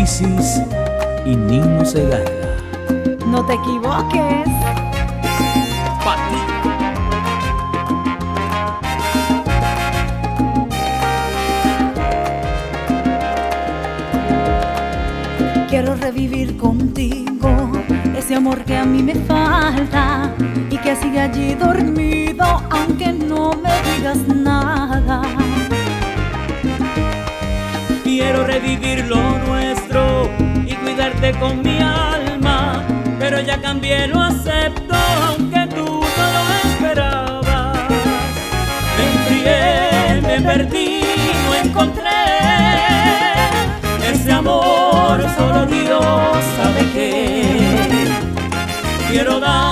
Isis y Nino Segarra. No te equivoques. Pati. Quiero revivir contigo ese amor que a mí me falta y que sigue allí dormido aunque no me digas nada. Quiero revivir lo nuestro y con mi alma, pero ya cambié, lo acepto aunque tú no lo esperabas. Me enfrié, me perdí, no encontré ese amor, solo Dios sabe que quiero darte